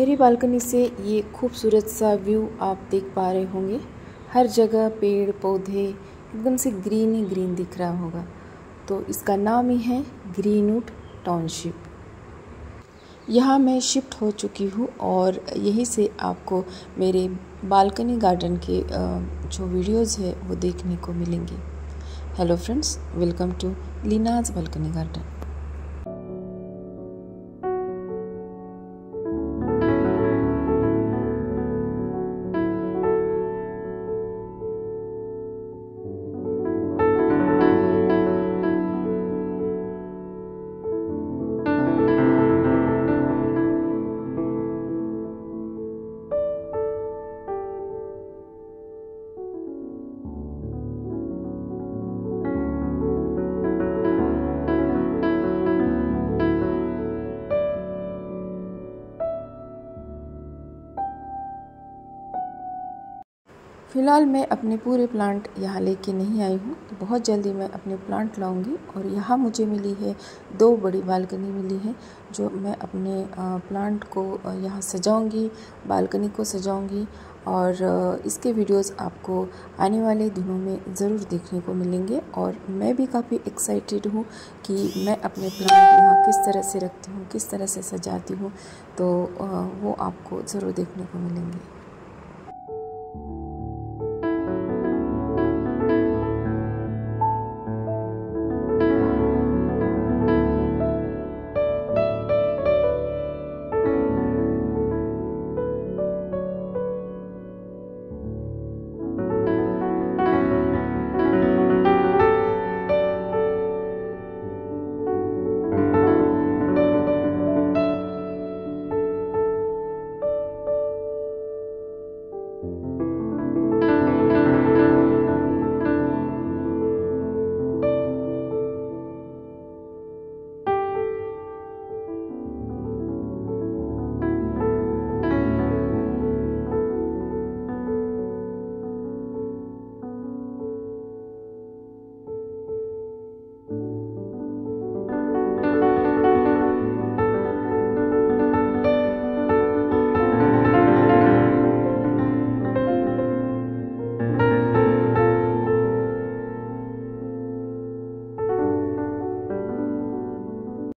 मेरी बालकनी से ये खूबसूरत सा व्यू आप देख पा रहे होंगे। हर जगह पेड़, पौधे, एकदम से ग्रीन ही ग्रीन दिख रहा होगा। तो इसका नाम ही है ग्रीनवुड टाउनशिप। यहाँ मैं शिफ्ट हो चुकी हूँ और यहीं से आपको मेरे बालकनी गार्डन के जो वीडियोस है वो देखने को मिलेंगे। Hello friends, welcome to Leena's balcony garden. फ़िलहाल मैं अपने पूरे प्लांट यहाँ लेके नहीं आई हूँ तो बहुत जल्दी मैं अपने प्लांट लाऊँगी और यहाँ मुझे मिली है दो बड़ी बालकनी मिली है, जो मैं अपने प्लांट को यहाँ सजाऊँगी, बालकनी को सजाऊँगी और इसके वीडियोस आपको आने वाले दिनों में ज़रूर देखने को मिलेंगे और मैं भी काफ़ी एक्साइटेड हूँ कि मैं अपने प्लांट यहाँ किस तरह से रखती हूँ, किस तरह से सजाती हूँ तो वो आपको ज़रूर देखने को मिलेंगे।